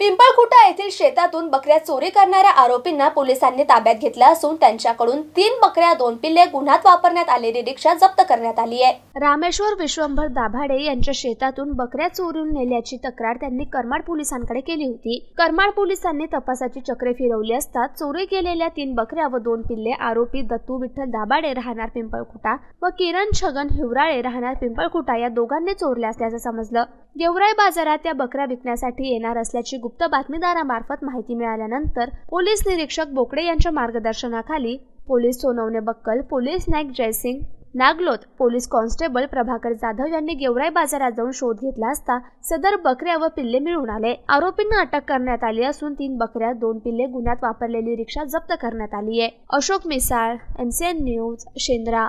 पिंपळखुटा येथील शेतातून बकऱ्या चोरी करणाऱ्या आरोपींना पोलिसांनी ताब्यात घेतलं असून त्यांच्याकडून तीन बकऱ्या दोन पिल्ले गुन्ह्यात वापरण्यात आलेली रिक्षा जप्त करण्यात आली आहे. रामेश्वर विश्वंभर दाभाडे यांच्या शेतातून बकऱ्या चोरून नेल्याची तक्रार त्यांनी करमाड पोलिसांकडे केली होती. करमाड पोलिसांनी तपासाची चक्रे फिरवली असता चोरी केलेल्या तीन बकऱ्या व दोन पिल्ले आरोपी दत्तू विठ्ठल दाभाडे राहणार पिंपळखुटा व किरण छगन हिवराळे राहणार पिंपळखुटा या दोघांनी चोरल्या असल्याचं समजलं. गेवराई बाजारात त्या बकऱ्या विकण्यासाठी येणार असल्याची गुप्त बातमीदारामार्फत माहिती मिळाल्यानंतर पोलीस निरीक्षक बोकडे यांच्या मार्गदर्शनाखाली police Sonawane buckle police naik Jaysing Naglot police constable Prabhakar Jadhav यांनी गेवराई बाजारात जाऊन शोध घेतला असता सदर बकऱ्या व पिल्ले मिळून आले. आरोपींना अटक करण्यात आली असून तीन बकऱ्या दोन पिल्ले गुन्ह्यात वापरलेली रिक्षा जप्त करण्यात आली आहे अशोक मिसाळ एमसीएन न्यूज शेंद्रा.